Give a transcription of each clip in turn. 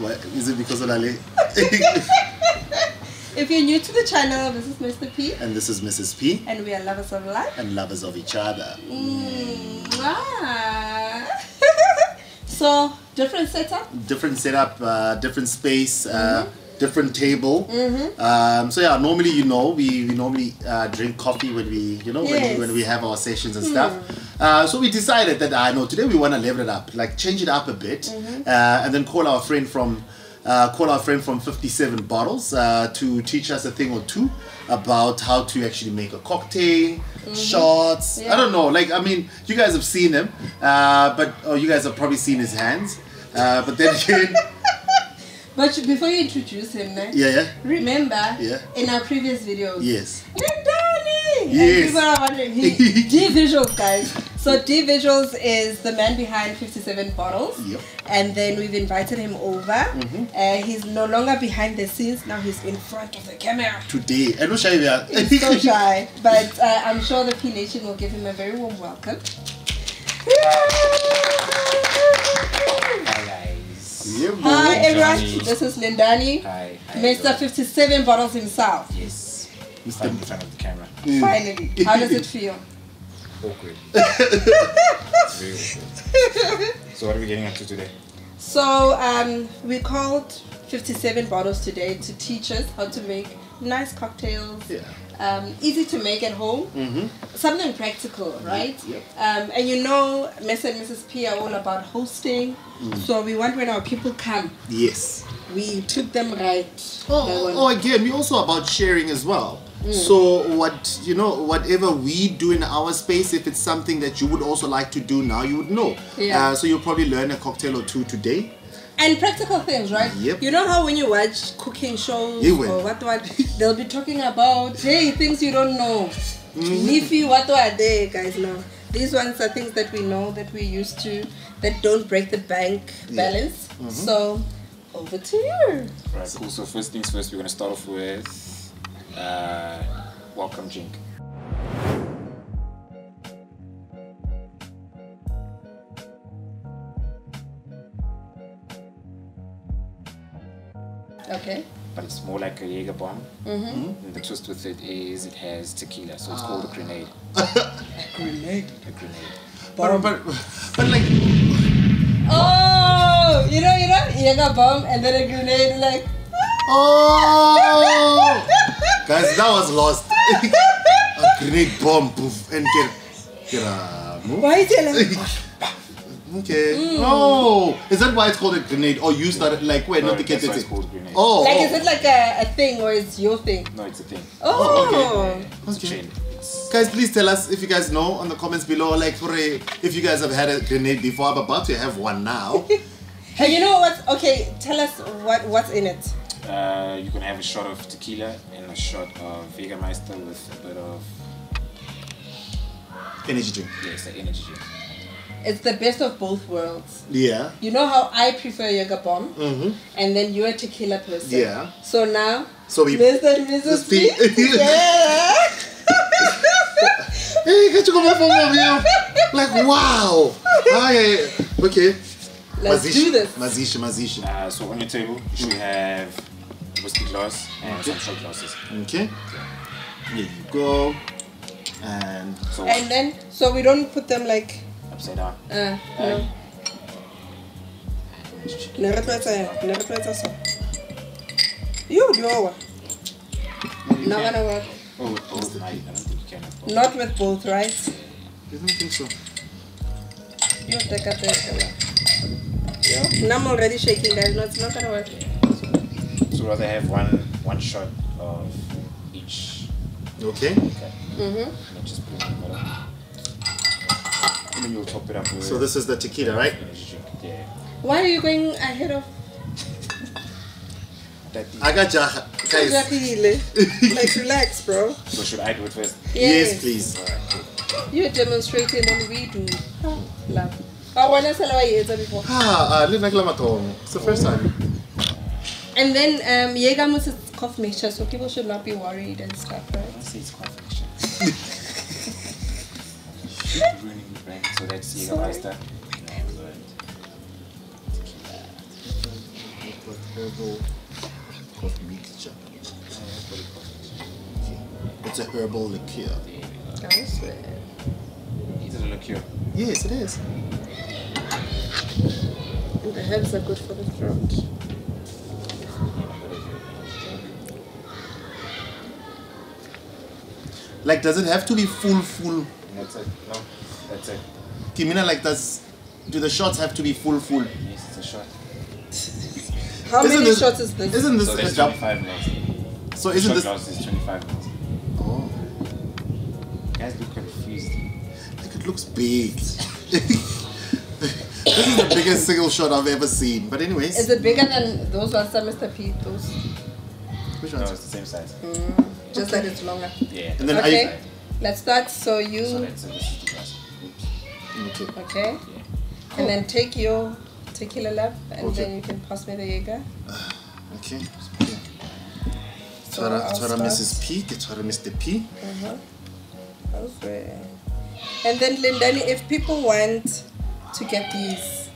What? Is it because of Lale? if you're new to the channel, this is Mr. P, and this is Mrs. P, and we are lovers of life. and lovers of each other. Mwah. so, different setup. Different setup, uh, different space, uh, different table. Um, so yeah, normally you know we, we normally uh, drink coffee when we you know when, we, when we have our sessions and stuff. Uh, so we decided that I know today we want to level it up, like change it up a bit, uh, and then call our friend from. Uh, call our friend from 57 bottles uh, to teach us a thing or two about how to actually make a cocktail, shots. I don't know. Like, I mean, you guys have seen him, uh, but oh, you guys have probably seen his hands. Uh, but then again, But before you introduce him, man, yeah, yeah, remember Yeah. in our previous videos, yes. Nandani! Yes. People are wondering, he, D Visuals, guys. So D Visuals is the man behind 57 bottles. Yep. And then we've invited him over. Mm-hmm. Uh, he's no longer behind the scenes, now he's in front of the camera. Today, I know shy we are. He's so shy, but uh, I'm sure the P Nation will give him a very warm welcome. Hi everyone, Johnny. this is Lindani, Hi. Hi, Mr. everyone. 57 bottles himself. Yes. Mr. Stand in front of the camera. Finally, how does it feel? Awkward. it's very awkward. So what are we getting up to today? So um, we called 57 bottles today to teach us how to make nice cocktails. Yeah. Um, easy to make at home. Mm-hmm. Something practical, right? Yep. Um, and you know, Mr. and Mrs. P are all about hosting. Mm. So we want when our people come, Yes. we treat them right. Oh, one. oh, again, we also about sharing as well. Mm. So what you know, whatever we do in our space, if it's something that you would also like to do now, you would know. Yeah. Uh, so you'll probably learn a cocktail or two today. And practical things, right? Yep. You know how when you watch cooking shows You will. or what what they'll be talking about, hey, things you don't know. Mm-hmm. Leafy, what are they, guys? No. These ones are things that we know that we're used to that don't break the bank Yeah. balance. Mm-hmm. So over to you. Right, cool. So first things first, we're gonna start off with uh, welcome drink. Okay. But it's more like a Jaeger bomb. Mm-hmm. And the twist with it is it has tequila, so it's called a grenade. a Grenade. A grenade. But, but, but like, Oh, you know, you know, Jaeger bomb and then a grenade, like. oh, guys, that was lost. a grenade bomb, poof, and get, get a move. Why is it like? Okay. Mm. Oh, is that why it's called a grenade? Or you started like wait, No, not the that's kid. why it's called grenade. Oh, Like, oh. is it like a, a thing or it's your thing? No, it's a thing. Oh. It's Okay. a chain. Guys, please tell us if you guys know on the comments below. Like for a, if you guys have had a grenade before, I'm about to have one now. hey, you know what? Okay, tell us what what's in it. Uh, you can have a shot of tequila and a shot of Jägermeister with a bit of Energy drink. yes, the energy drink. It's the best of both worlds. Yeah. You know how I prefer Jaeger bomb, Mm-hmm. and then you're a tequila person. Yeah. So now, So we. Mr. and Mrs. Mrs. P. P. yeah. Hey, get you come from over here. Like wow. Yeah, yeah. Okay. Let's do this. Mazishi, mazishi. Uh, so on your table, you should have whiskey glass and some shot glasses. Okay. Here you go. And So And then, so we don't put them like. Upside down. Uh, no. Ne re tlwaetsa- ne re tlwaetsa so. You do over. Not gonna work. Oh, oh, no, I don't think you can. have both. Not with both, right? I don't think so. You take a take. Yo, I'm already shaking, guys. No, it's not gonna work. So rather have one one shot of each. Okay. Okay. Mm-hmm. And just put it in the middle. And then you'll top it up with So this is the tequila, right? Yeah. Why are you going ahead of? I got jaha. Guys, like relax, bro. So should I do it first? yes, please. Alright, cool. You demonstrate and we do. Oh, love. I want to say what before. Ah, Lena Glamatongo. It's the first time. And then um, Yegamus is cough mixture, so people should not be worried and stuff, right? I say it's confidential. Sorry. Jägermeister. Herbal coffee mixture. It's a herbal liqueur. Oh, I swear. Is it a liqueur? Yes, it is. And the herbs are good for the throat. Like, does it have to be full, full? That's it. No, that's it. Kimina, like, does do the shots have to be full, full? Yes, it's a shot. How Isn't many this- shots is this? Isn't this So a that's jump? 25 mils. So isn't shot this? glass is 25 mils. Oh, guys look confused. like it looks big. this is the biggest single shot I've ever seen. But anyways, Is it bigger than those ones that Mr. P? Those? which No, ones? it's the same size. Mm, just that it's longer. Yeah. And then Okay, I- let's start. So So you, that's it. This is the glass. Oops. Okay. okay, Yeah. and then take your tequila lab, and Okay. then you can pass me the Jaeger. Okay. So Tshwara I'll. Mrs. P, ke tshwara Mr. P. Uh-huh. Okay. And then Lindani, if people want to get these,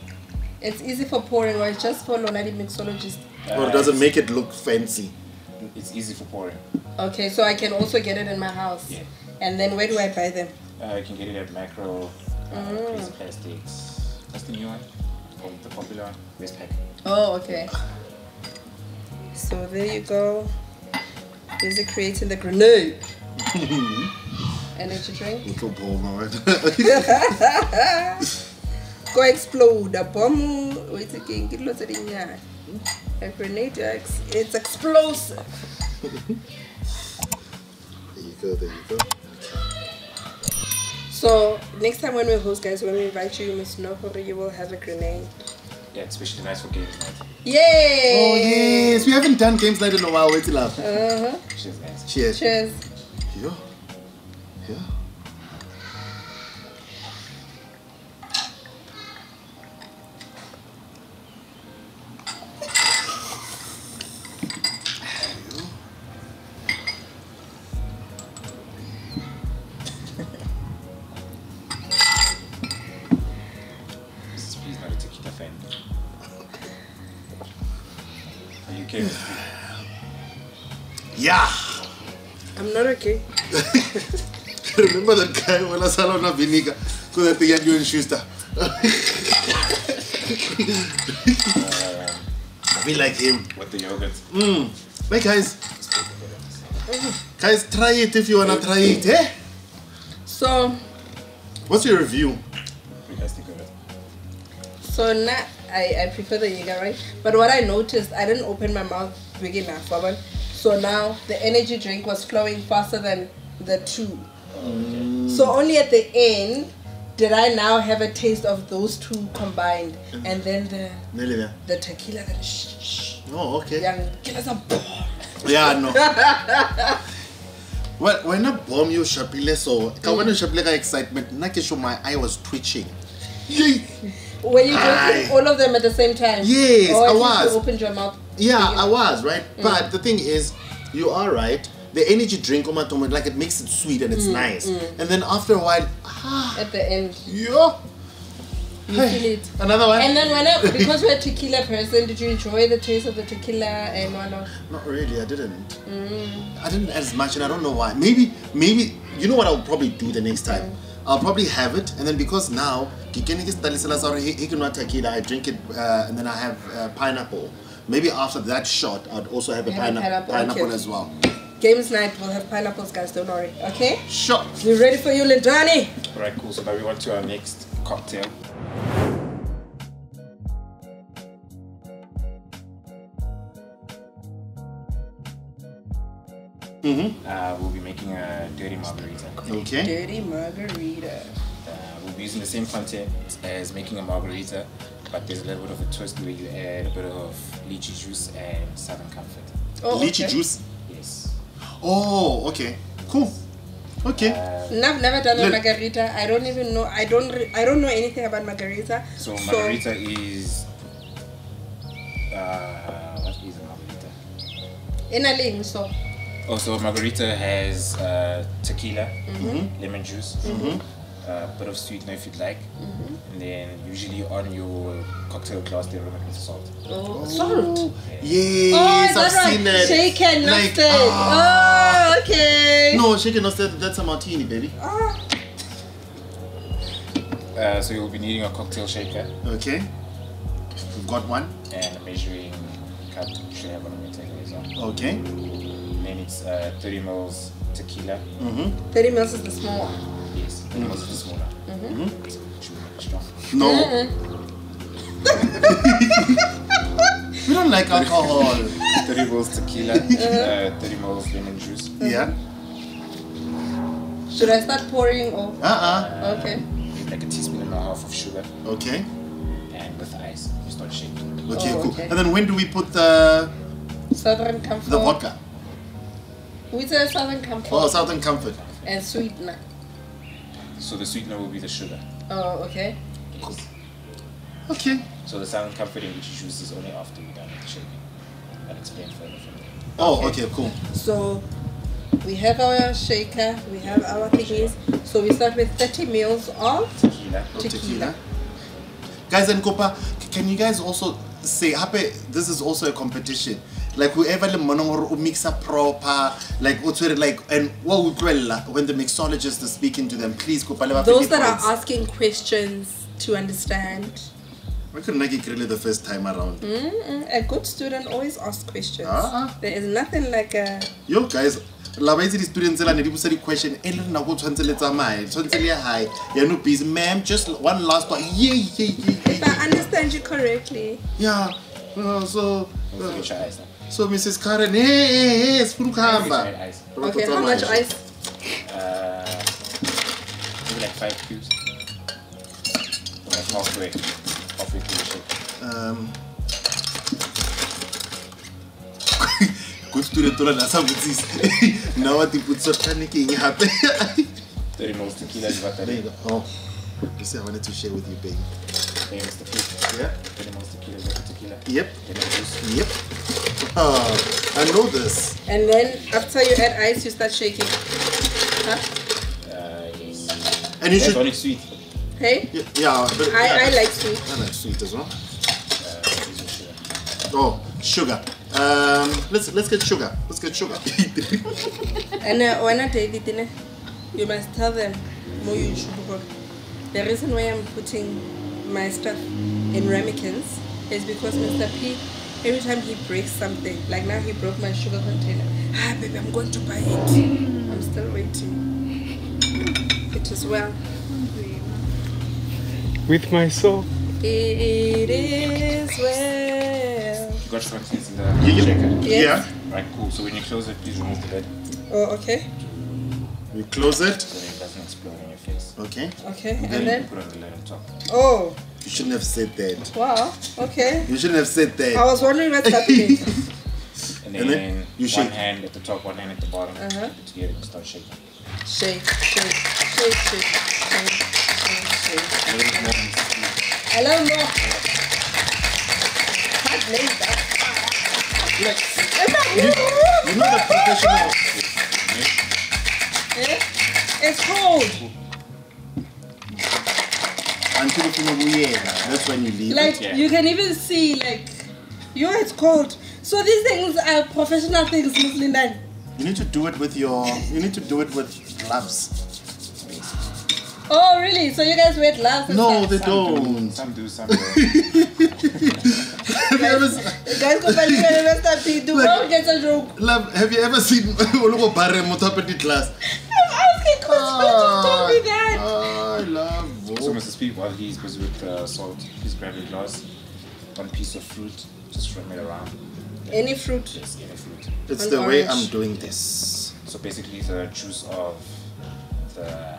it's easy for pouring or it's just for Lonadi mixologist. Or does it make it look fancy? It's easy for pouring. Okay, so I can also get it in my house. Yeah. And then where do I buy them? Uh, you can get it at Makro, uh, Mm. Place Plastics. That's the new one. Or the popular one. Westpack. Oh, okay. So there you go. Busy creating the grenade. Energy drink. Little ball, right? Go explode. A bomb. Wait again. Get lots of it A grenade, ex- it's explosive. There you go, there you go. So next time when we host, guys, when we invite you, you must know that you will have a grenade. Yeah, it's especially nice for games night. Yay! Oh yes, we haven't done games night in a while. Wait till love. Uh huh. Cheers, guys. Cheers. Cheers. Yeah. Are okay with it? Yeah. I'm not okay. Remember that guy when I saw on a vinegar? Because I think you and Schuster. I feel like him. With the yogurt? Mm. Hey guys, guys, try it if you wanna try it. Eh? So, What's your review? You guys think of it? so now I, I prefer the Jaeger, right? But what I noticed, I didn't open my mouth big enough, Robin. So now the energy drink was flowing faster than the two. So only at the end did I now have a taste of those two combined, and then the the tequila. Then shh, shh, Oh, okay. young, give us a bomb. Yeah, no. well, when I bomb you, Shapile, so ka when Shapile ka excitement, na ke sure my eye was twitching. Were you drinking all of them at the same time? Yes, or I was. You opened your mouth. Yeah, I was right. But the thing is, you are right. The energy drink, Omatomo, like it makes it sweet and it's nice. And then after a while, ah, At the end, yeah. you Hey, feel it. Another one. And then when I, because we're a tequila person, did you enjoy the taste of the tequila and whatnot? Not really. I didn't. Mm. I didn't as much, and I don't know why. Maybe, maybe you know what I'll probably do the next time. Mm. I'll probably have it, and then because now I tequila, I drink it, uh, and then I have uh, pineapple. Maybe after that shot, I'd also have a, Have pineapple, pineapple, pineapple okay. as well. Games night we'll have pineapples, guys. Don't worry. Okay. Sure. We ready for you, Lindani? Alright, cool. So now we on to our next cocktail. Mm-hmm. Uh, we'll be making a dirty margarita. Okay. Dirty margarita. Uh, we'll be using the same content as making a margarita, but there's a little bit of a twist where you add a bit of lychee juice and Southern Comfort. Oh, Lychee okay. juice. Yes. Oh, okay. Cool. Okay. Uh, And I've never done a margarita. I don't even know. I don't. Re- I don't know anything about margarita. so margarita is. Uh, what is a margarita? In a link, so Oh, so margarita has uh, tequila, Mm-hmm. lemon juice, a bit of sweetener if you'd like, and then usually on your cocktail glass they rim it with salt. oh, salt. Yes, Oh, is I've that right? seen that. Shaken, not Like, stirred. ah. Oh, okay. No, shaken, not stirred. That's a martini, baby. Ah, Uh, so you'll be needing a cocktail shaker Okay. We've got one. and a measuring cup. You should have one on your table as well. Okay. And then it's uh, 30 mils tequila. Mm-hmm. 30 mils is the small one. Yes, 30 mils is smaller. Mm-hmm. Should be very. No. we don't like alcohol. 30 mils tequila, uh, 30 mils lemon juice. yeah. Should I start pouring or? Uh-uh. Okay. like a teaspoon and a half of sugar Okay. and with ice. You start shaking. Okay, Oh, cool. okay. And then when do we put the Southern Comfort. the vodka? We say Southern Comfort. Oh, Southern Comfort. And sweetener. So the sweetener will be the sugar. Oh, okay. Yes. Okay. So the Southern comfort in which you choose is only after you're done with the shaking. I'll explain further from there. Oh, Okay. okay, cool. So we have our shaker, we have our thingies. So we start with 30 mils of Tequila. Of Tequila. Guys and Copa, can you guys also say happy this is also a competition. Like whoever le mmonang hore o mixa proper, like o tshwere like and what would when the mixologist is speaking to them, please Copa le ba those that points. are asking questions to understand. I couldn't like it really the first time around. Mm-mm. A good student always asks questions. Ah. There is nothing like a Yo guys, la ba itse di-student tsela ne di botsa di-question e le nako o tshwanetse le tsamaye tshwanetse le ya hae ya no busy ma'am just one last one yeah yeah yeah yeah, if I yeah. understand you correctly. yeah uh, so uh, forget your ice. huh? so mrs karen hey hey hey sifuna Forget ukuhamba your ice. Okay, how much ice? Uh, maybe like five cubes. Like halfway. Halfway through the shake. um good student tola na sa botsise now what diputso tlhane ke eng hape 30 mils tequila is what that there you is. go oh you see i wanted to share with you baby Then it's the peak. yeah yep yep uh, i know this And then after you add ice, you start shaking. Huh? Uh, yes. and you That's should only sweet. Hey? yeah, yeah but I, yeah. I like sweet. I like sweet as well. Uh, using sugar. Oh, sugar. Um, let's let's get sugar. Let's get sugar. And uh, when I take it in, you must tell them more you should put. The reason why I'm putting my stuff in ramekins is because Mr. P, every time he breaks something, like now he broke my sugar container. Ah, baby, I'm going to buy it. I'm still waiting. It is well. With my soul. It is well. You got your contents in the Yeah. shaker. Yes. Yeah. Right, cool. So when you close it, please remove the lid Oh, okay. You close it. so it doesn't explode in your face. Okay. Okay. Then, And you then, put on the lid on top. oh, You shouldn't have said that. wow. Okay. You shouldn't have said that. I was wondering what's happening. And then, And then you one shake. hand at the top, one hand at the bottom. Uh-huh. Put it together and start shaking. Shake, shake, shake, shake, shake, shake, A little bit more than sixty. shake. A little more. Like Yeah. you can even see like, yo, it's cold. So these things are professional things, Miss Linda. You need to do it with your. You need to do it with gloves. Oh, really? So you guys wear gloves? No, stuff? they Some do, don't. some do, some don't. Have you ever, s- Guys, go find Mr. P. Do not get a joke. love, have you ever seen Olugo Barre Motopedi class? I'm asking questions. Just told me that. Oh, I love so Vo. Mr. Speed, while he's busy with uh, salt, please grab your glass, one piece of fruit, just rim it around. Any fruit. Yes, any fruit. It's An the way. I'm doing this. So basically, the juice of the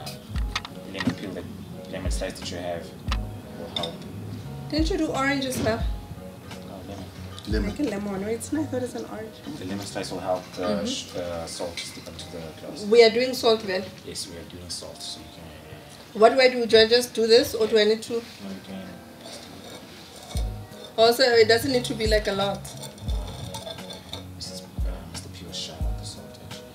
lemon peel, that lemon slice that you have, will help Didn't you do oranges now? No, lemon. Lemon. Like a lemon. Wait, it's not. I thought it's an orange. The lemon slice will help the, Mm-hmm. sh- the salt stick onto the glass. We are doing salt then. Yes, we are doing salt, so you can. What do I do? Do I just do this or do I need to? No, you can. Also, it doesn't need to be like a lot. This is uh, Mr. P was shy on the salt actually.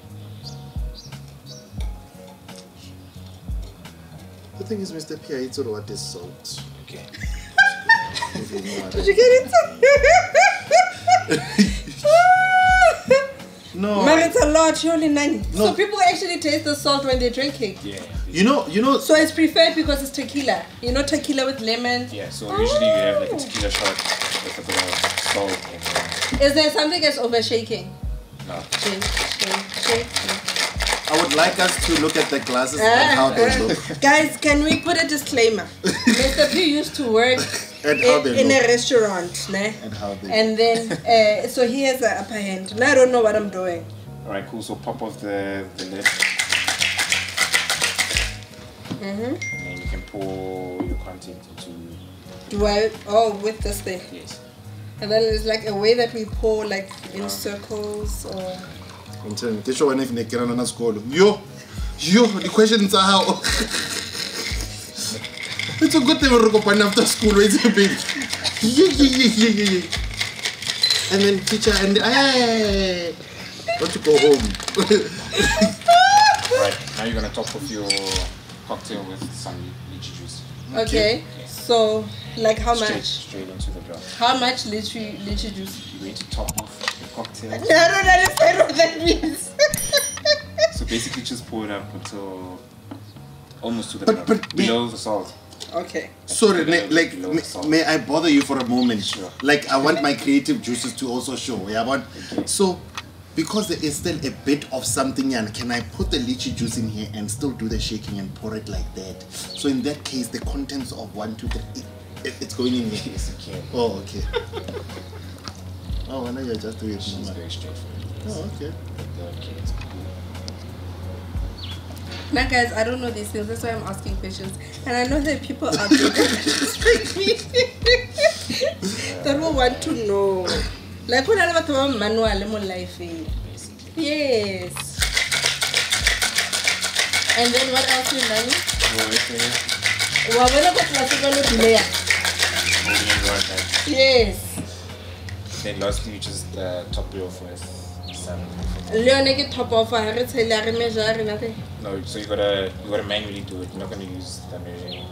The thing is, Mr. P, I eat sort of what is salt. Okay. If you know what I Did you get it? No. Man, it's a lot. You're only 90. No. So people actually taste the salt when they're drinking. Yeah. You know, you know. So it's preferred because it's tequila. You know, tequila with lemon. Yeah, so usually you have like a Oh. tequila shot with a bit of salt and Is there something that's over shaking? uh, no. Shake, shake, shake. I would like us to look at the glasses and how they Uh, look. Guys, can we put a disclaimer? Mr. P used to work in, a restaurant, ne? And how they And then, uh, so he has an upper hand. And I don't know what I'm doing. Alright, cool. So pop off the, the lid. Mm-hmm. And then you can pour your content into Do I? Oh, with this thing. yes. And then it's like a way that we pour, like in circles or. I'm telling you, this show when if Nick na school. Yo, yo, the questions are how. It's a good thing we're going after school, right? baby. Yeah, yeah, yeah, yeah, yeah, yeah. And then teacher and hey, want to go home. Right, now you're gonna top off your cocktail with some lychee juice. Okay. So, like how straight, much? Straight into the glass. How much lychee, lychee juice? You're going to top off the cocktail. I don't understand what that means. So basically, just pour it up until almost to the But- bottom, but- below the salt. okay. Sorry, Below- ne- like, may, may I bother you for a moment? Sure. Like, I want my creative juices to also show. Yeah, but so because there is still a bit of something, and can I put the lychee juice in here and still do the shaking and pour it like that? So in that case, the contents of one, two, three, it, it, it's going in here. Yes, you can. Oh, okay. oh, I know you're just doing it It's normal. very straightforward. Oh, okay. Okay. Now, guys, I don't know these things. That's why I'm asking questions. And I know that people are there that just like me that will want to know. Like, when I have a manual mo life. eh? Yes. And then what else you learn? So if you're Wa bona ko tlase ka lo delay. holding it right back, Yes. then lastly you just uh, top it off with some. Le yone ke top off ha re tshela re measure re nothing. No, so you gotta you gotta manually do it. You're not gonna use the measuring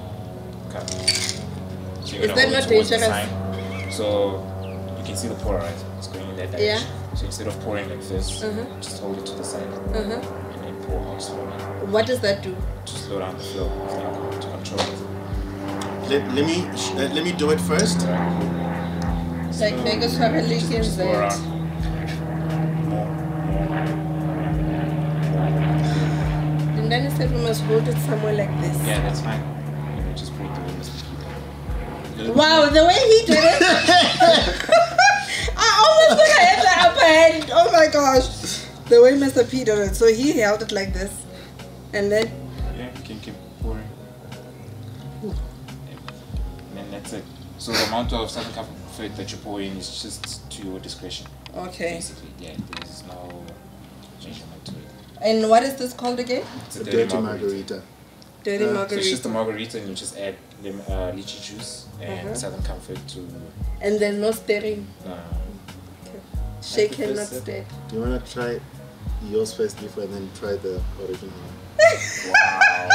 cup. So you're Is that not dangerous? So you can see the pour, right? It's going in that Yeah. So instead of pouring like this, Mhm. just hold it to the side Uh-huh. and then pour out slowly. What does that do? To slow down the flow of the alcohol to control it. Let, let me sh- uh, let me do it first. Like Vegas have a leak in Just there. out. More, more. And then said we must hold it somewhere like this. Yeah, that's fine. You know, just put it the way Wow, the way he did it. I almost think I had the upper hand. Oh my gosh. The way Mr. P did it. So he held it like this. And then, Yeah, you can keep pouring. And then that's it. So the amount of southern comfort that you pour in is just to your discretion. okay. Basically, yeah, there's no measurement to it. And what is this called again? It's A dirty margarita. Dirty Uh, so So it's just a margarita. margarita and you just add lim- uh, lychee juice and Uh-huh. southern comfort to And there's no stirring. uh, Shake and not. Do you wanna try yours first before and then try the original one? wow.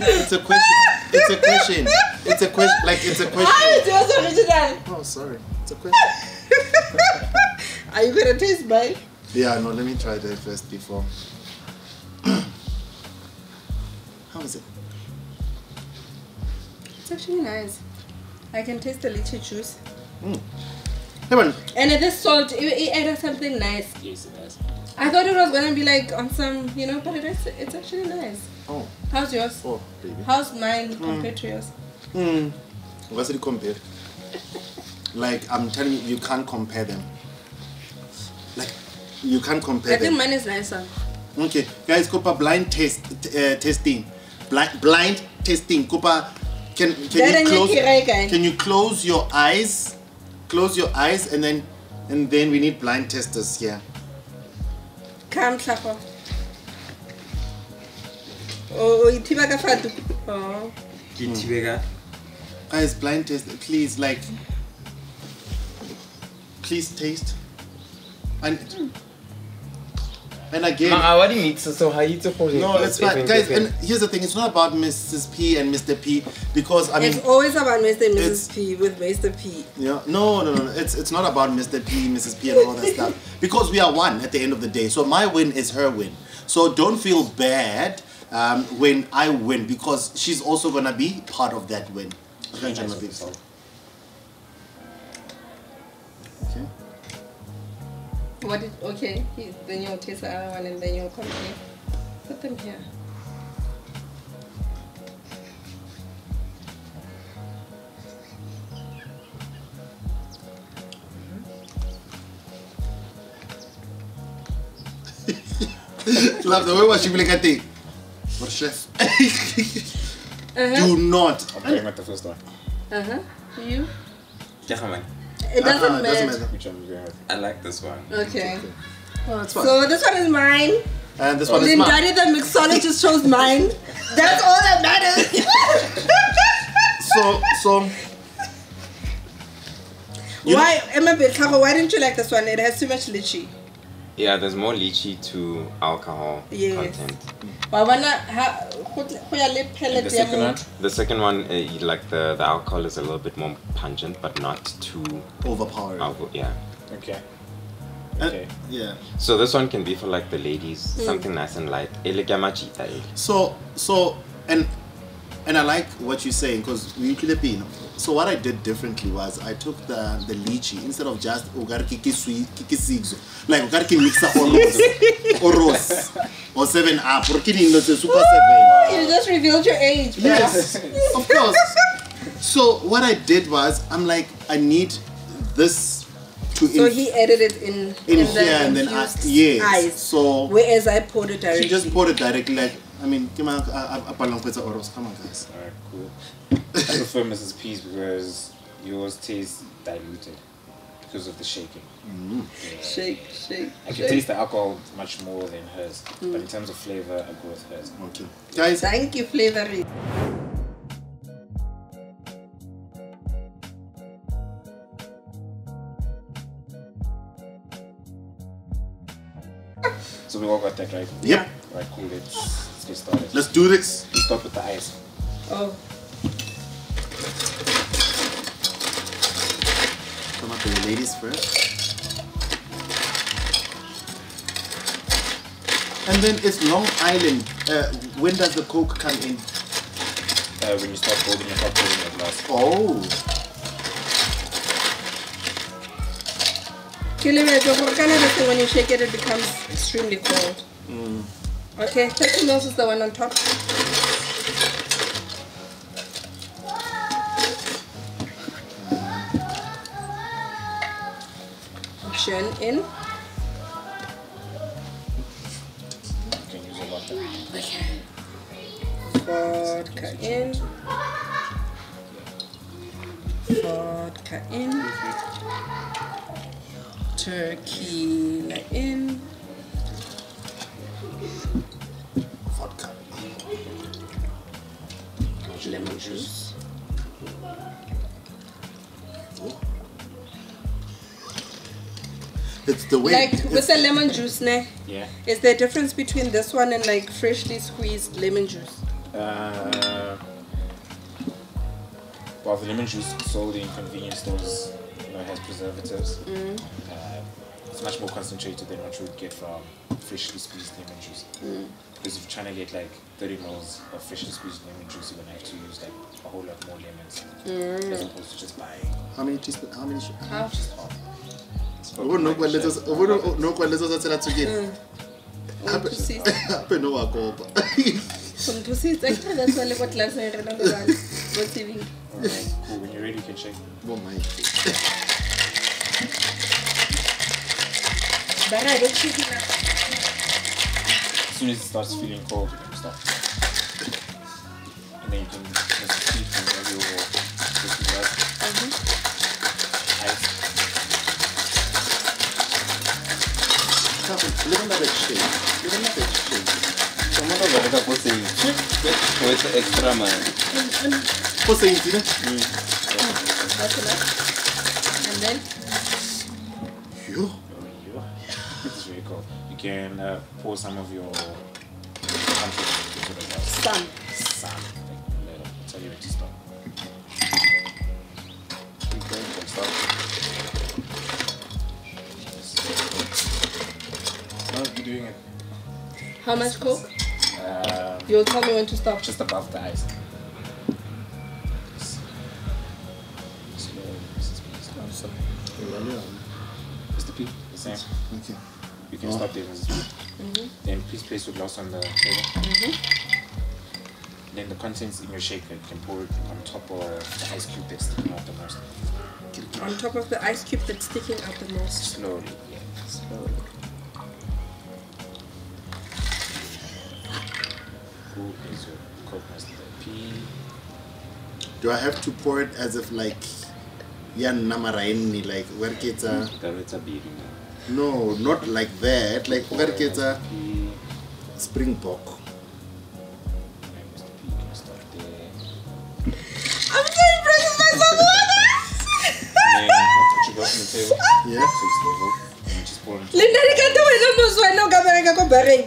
It's a question. It's a question. It's a question. Like it's a Ah, question. it's yours original. Oh, sorry. It's a question. Are you gonna taste mine? Yeah, no. Let me try that first before. How is it? It's actually nice. I can taste the lychee juice. Come on. And this salt, it, it added something nice. yes, it does. I thought it was gonna be like on some, you know, but it is, it's actually nice. Oh, How's yours? oh, baby. How's mine compared to yours? Hmm. What's it compared? Like I'm telling you, you can't compare them. Like you can't compare I think mine is nicer. Okay, guys, Copa blind test uh, testing, blind blind testing. Copa can can Then you you close can you close your eyes? Close your eyes and then and then we need blind testers here. Come, Tlhago. Oh, oh o ithiba ka fatu. Oh. Ke thibe ka- ah, Guys, blind test, please, like, please taste. And and again, Ma, what do you mean? So, so how you to no, it's fine, guys. And here's the thing: it's not about Mrs. P and Mr. P because I mean, It's always about Mr. and It's- Mrs. P with Mr. P. yeah, no, no, no, it's it's not about Mr. P, Mrs. P, and all that stuff because we are one at the end of the day. So my win is her win. So don't feel bad um, when I win because she's also gonna be part of that win. What did, okay, he, then you'll taste the other one and then you'll compare. Put them here. Love the way was she like at the What chef? Do not. I'm playing with the first one. Uh huh. You? Yeah, man. It doesn't ah, Uh-uh, matter. doesn't matter. Which one are you going with? I like this one. Okay. Oh, that's fine. So this one is mine. and this one is Then mine. Daddy the mixologist chose mine. That's all that matters. So, so. You why, Emma Bilkabo, why didn't you like this one? It has too much lychee. Yeah, there's more lychee to alcohol Yes. content. Wa bona ha go tle- go ya le And pellet the second one? The second one, uh, like the, the alcohol is a little bit more pungent, but not too Overpowering. alcohol. Yeah. Okay. Uh, Okay. yeah. So this one can be for like the ladies, Hmm. something nice and light. Ele ke machita ele. So, so, and and I like what you're saying because we usually Filipino. So what I did differently was I took the the lychee instead of just oh, ugar kiki sweet kiki sigzo like ugar ki mixa or or rose or seven up or kini no super seven. You just revealed your age. bro. Yes, of course. So what I did was I'm like I need this to So inf- he added it in in the here and then I, yes. ice. So Whereas I poured it directly. she just poured it directly like I mean, come on, I palong pizza oros. Come on, guys. Alright, cool. I prefer Mrs. P's because yours tastes diluted because of the shaking. Mm. Yeah. shake, shake. I can shake. taste the alcohol much more than hers, but in mm. terms of flavor, I go with hers. Okay, guys. Thank you, flavoring. So we all got that right. Yep. Right, cool. Let's, let's get started. Let's do this. Let's start with the ice. Oh, Come up to the ladies first. And then it's Long Island. Uh, when does the Coke come in? Uh, when you start holding your cup, holding your glass. Oh. Kilometer, when you shake it, it becomes extremely cold. Okay, 30 mils is the one on top. Churn in. Vodka in. Vodka in. Tequila the way. Like it's- with the lemon juice, ne? Yeah. Is there a difference between this one and like freshly squeezed lemon juice? Uh, well, the lemon juice sold in convenience stores, you know, has preservatives. Uh, it's much more concentrated than what you would get from freshly squeezed lemon juice. Because if you're trying to get like 30 mils of freshly squeezed lemon juice, you're gonna have to use like a whole lot more lemons as opposed to just buying How many teaspoons? How many? Sh- Half. just half. o bo kwaleletsa tsatsi la tswekere gape no wa kopa. As soon as it starts feeling cold, you can stop. And then you can just Look at that shape. Look at that shape. Someone over there was saying, with the extra man. What's the idea? That's enough. And then Yo. This very cool. You can uh, pour some of your comfort into the glass. some. Some. Like. Tell you to stop. Doing it. How much coke? Um, You'll tell me when to stop. just above the eyes. Slow. Mr. P, the same. Okay. You You can Oh. stop there, Mrs. P. Then please place your glass on the table. Then the contents in your shaker, you can pour it on top of the ice cube that's sticking out the most. On top of the ice cube that's sticking out the most. Slowly, yeah. Slowly. Who is your Coke Mr. P? Do I have to pour it as if like yeah namaraini like where kids are That's a no not like that like where kids are P. springbok Right, Mr. P, you can start there. I'm trying to bring myself Then put your glass on the table. yeah So it's level. And just it into Linda di kanto wena moswane o ka bereka ko bareng.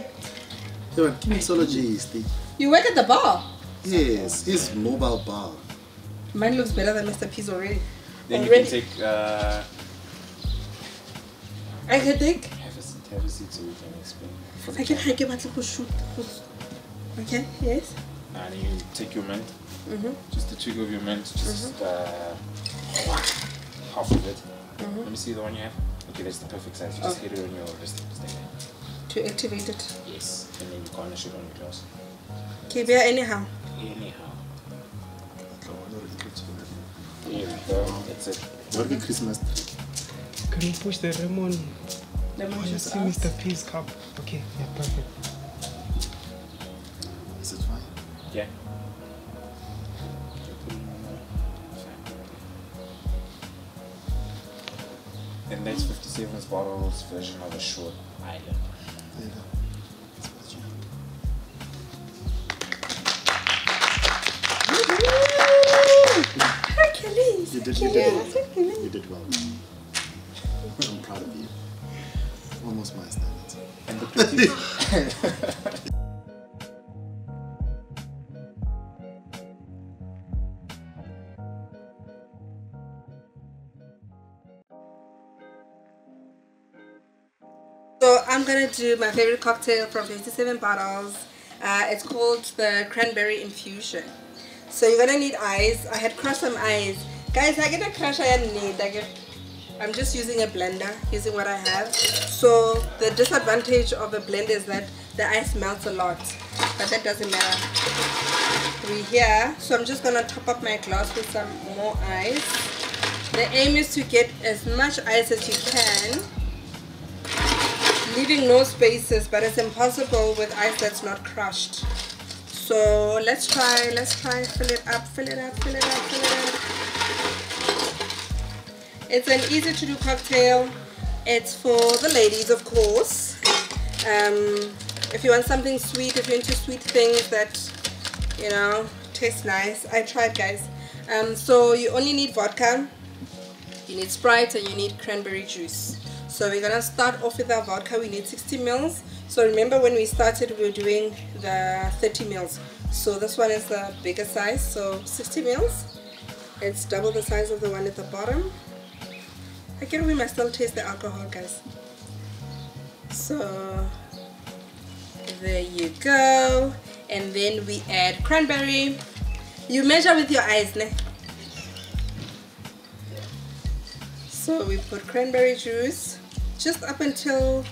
Come on, mixologist You work at the bar. yes it's mobile bar Mine looks better than Mr. P's already. Then you can take, uh, I can take. have a seat, have a seat so we can explain. I can camera. I can battle for shoot. Okay, yes. And you take your mint, Mm-hmm. just the twig of your mint, just uh, half of it. Mhm. Let me see the one you have. Okay, that's the perfect size. You just. Oh. hit it on your wrist. Just like that. To activate it. Yes. And then you garnish it on your glass. Okay, bear anyhow. Anyhow. There we go. That's it. Merry Christmas Can you push the lemon? Lemon Oh, you juice see out. Mr. P's cup. Okay, yeah, perfect. is it fine Yeah. You put it on there. Fine. And that's 57's bottles version of a short island. There You did, you did well. You did well. I'm proud of you. Almost my standards. And the pretty So I'm gonna do my favorite cocktail from 57 bottles. Uh, it's called the cranberry infusion. So you're gonna need eyes. I had crushed some eyes. Guys, I get a crush I need. I get, I'm just using a blender, using what I have. So the disadvantage of a blender is that the ice melts a lot, but that doesn't matter. We're here, so I'm just gonna top up my glass with some more ice. The aim is to get as much ice as you can leaving no spaces but it's impossible with ice that's not crushed so let's try let's try fill it up fill it up fill it up fill it up it's an easy to do cocktail it's for the ladies of course um, if you want something sweet if you're into sweet things that you know taste nice I tried guys um, so you only need vodka you need Sprite and you need cranberry juice. So we're gonna start off with our vodka. We need 60 mils. So remember when we started, we were doing the 30 mils. So this one is the bigger size. So 60 mils. It's double the size of the one at the bottom. I can we must still taste the alcohol, guys. So there you go. And then we add cranberry. You measure with your eyes, ne? So we put cranberry juice just up until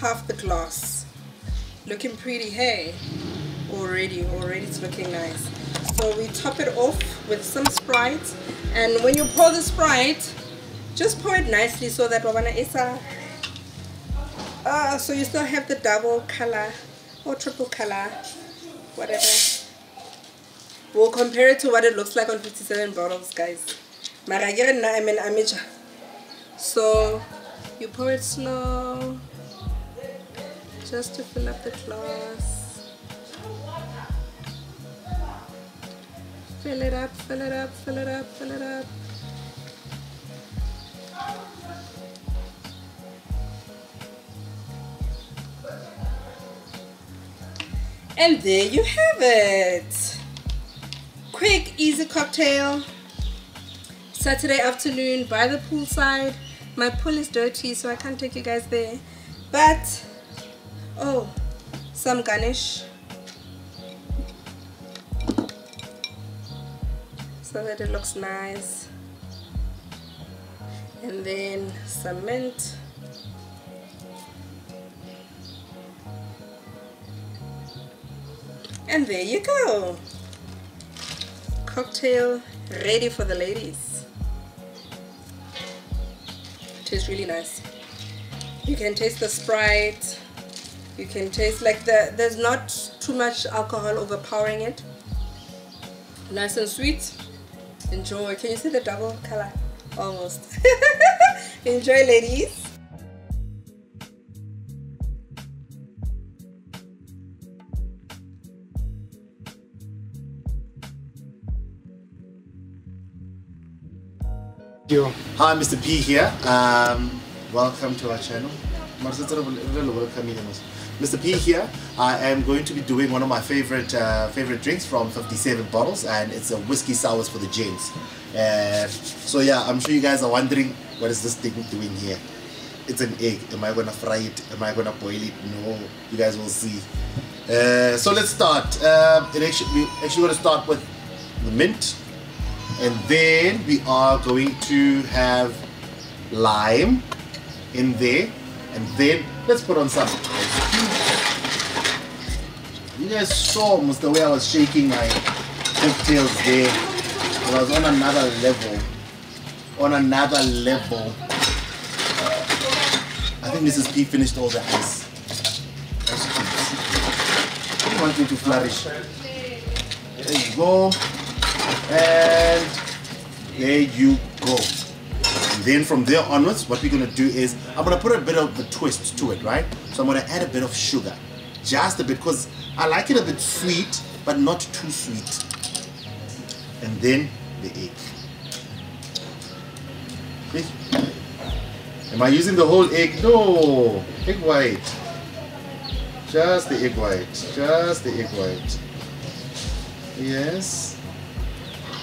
half the glass. Looking pretty, hey? Already, already it's looking nice. So we top it off with some Sprite. And when you pour the Sprite, just pour it nicely so that wabana isa. Uh, so you still have the double color or triple color, whatever. We'll compare it to what it looks like on 57 bottles, guys. I'm an amateur. So you pour it slow. Just to fill up the glass. Fill it up, fill it up, fill it up, fill it up. And there you have it. Quick, easy cocktail. Saturday afternoon by the poolside. My pool is dirty, so I can't take you guys there. But, oh, some garnish. So that it looks nice. And then some mint. And there you go. Cocktail ready for the ladies. Tastes really nice. You can taste the Sprite. You can taste like the, there's not too much alcohol overpowering it. Nice and sweet. Enjoy. Can you see the double color? Almost. Enjoy ladies. Hi, Mr. P here. Um, welcome to our channel. Mr. P here. I am going to be doing one of my favorite uh, favorite drinks from 57 bottles, and it's a whiskey sours for the gents. Uh, so yeah, I'm sure you guys are wondering what is this thing doing here. It's an egg. Am I gonna fry it? Am I gonna boil it? No, you guys will see. Uh, so let's start. Uh, it actually, we actually to start with the mint and then we are going to have lime in there and then let's put on some you guys saw almost the way I was shaking my cocktails there I was on another level. On another level. I think Mrs. P finished all the ice. You want me to flourish. There you go. And there you go. And then from there onwards what we're going to do is i'm going to put a bit of a twist to it right? So i'm going to add a bit of sugar just a bit because i like it a bit sweet but not too sweet and then the egg See? am i using the whole egg no egg white just the egg white just the egg white yes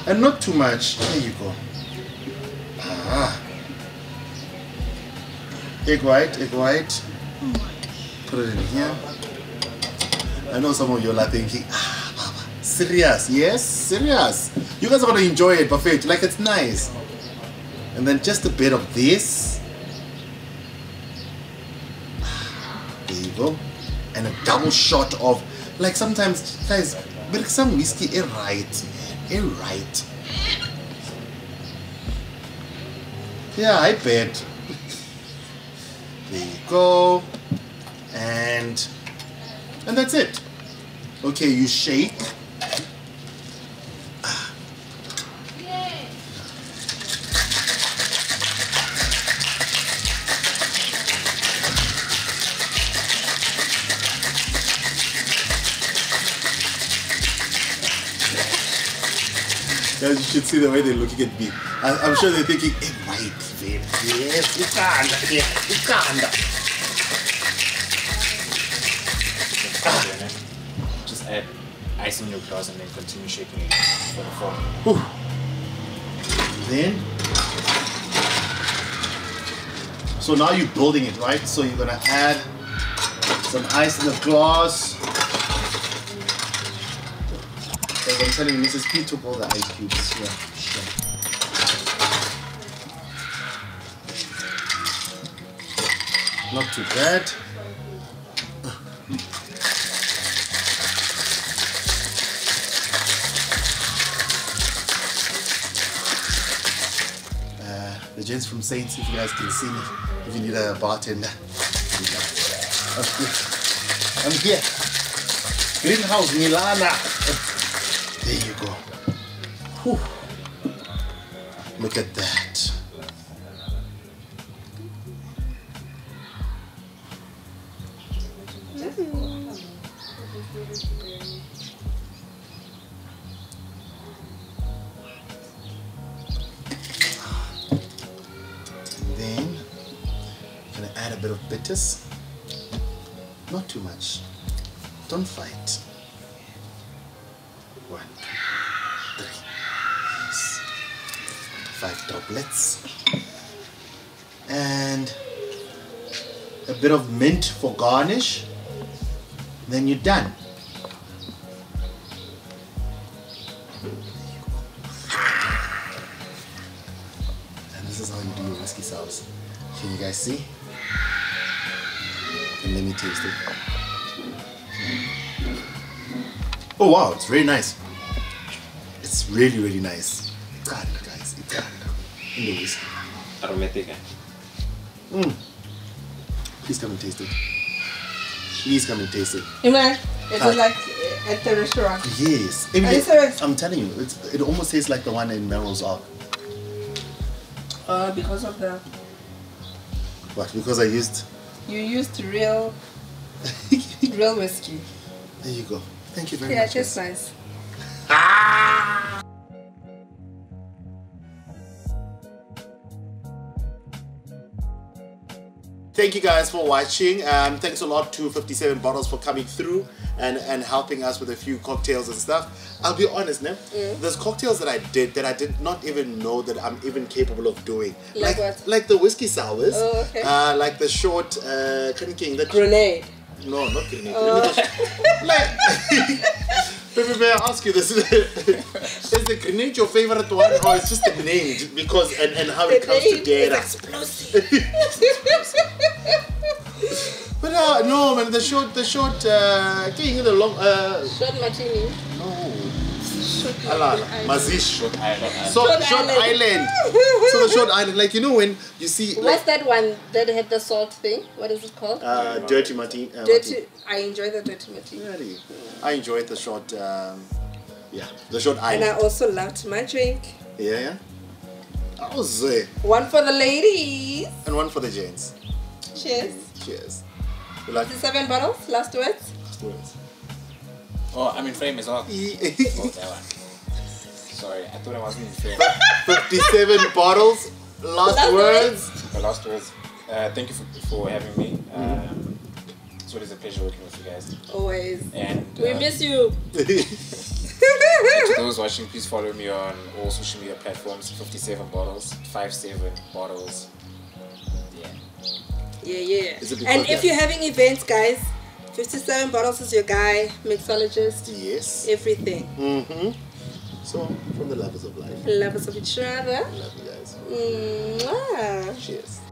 and not too much. There you go. Ah. Egg white, egg white. Put it in here. I know some of you are thinking, ah, Baba, serious? Yes, serious. You guys are gonna enjoy it, buffet. Like it's nice. And then just a bit of this. There you go. And a double shot of, like sometimes, guys, but some whiskey, it right it right. Yeah, I bet. There you go. And and that's it. Okay, you shake. Guys, you should see the way they're looking at me. I, I'm sure they're thinking, hey, white, babe. Yes, Uganda, yeah, Uganda. In and then continue shaking it for the foam. Whew. Then, so now you're building it, right? So you're gonna add some ice in the glass. As I'm telling you, Mrs. P took all the ice cubes. Yeah. Not too bad. Gents from Saints, if you guys can see me, if you need a bartender. I'm here. I'm here. Greenhouse Milana. There you go. Whew. Look at that. Bitters. Not too much. Don't fight. One, two, three. Yes. Five droplets. And a bit of mint for garnish. Then you're done. And this is how you do your whiskey sours. Can you guys see? And let me taste it. Oh wow, it's very nice. It's really, really nice. God, guys, it's God. In the whiskey. Aromatic. eh? Mm. Please come and taste it. Please come and taste it. Imagine it Hi. is like uh, at the restaurant. Yes. Are you serious? I'm telling you, it's, it almost tastes like the one in Melrose Arch. Uh, because of the What? Because I used. you used real real whiskey. There you go. Thank you very Yeah, much. tastes guys. nice. Thank you guys for watching. Um, thanks a lot to 57 Bottles for coming through and, and helping us with a few cocktails and stuff. I'll be honest, ne? There's cocktails that I did that I did not even know that I'm even capable of doing. Like what? Like the whiskey sours. Oh, okay. Uh, like the short uh, drinking. That Grenade. No, not grenade. Oh. like, Baby, may I ask you this? is the grenade your favorite one, or it's just the name because and, and how it comes Grenade is together? explosive. But uh, no, man, the short, the short, uh, the long, uh, Short martini. no, Mazish. Short Island. So, Short short, island. island. so the short island, like you know when you see What's like that one that had the salt thing? What is it called? uh, dirty martini. Uh, dirty. I enjoy the dirty martini. martini. I enjoyed the short, um, yeah, the short Island. And I also loved my drink. Yeah, yeah. I was there. One for the ladies. And one for the gents. Cheers. Cheers. Like 57 bottles. Last words. last words? Oh, I'm in frame as well. Oh, that one. Sorry, I thought I wasn't in frame. 57 bottles. Last, Last words. The last words. uh, thank you for, for having me. Um, it's always a pleasure working with you guys. Always. And We uh, miss you. to those watching, please follow me on all social media platforms. 57 bottles, 57 bottles. Yeah. Yeah, yeah. Is it And if you're having events, guys, 57 bottles is your guy, mixologist, yes. everything. Mm-hmm. So, from the lovers of life. Lovers of each other. Love you guys. Mwah.